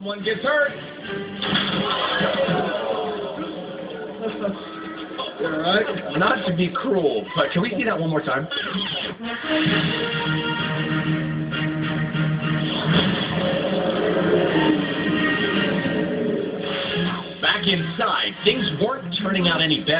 One gets hurt. All right. Not to be cruel, but can we see that one more time? Back inside, things weren't turning out any better.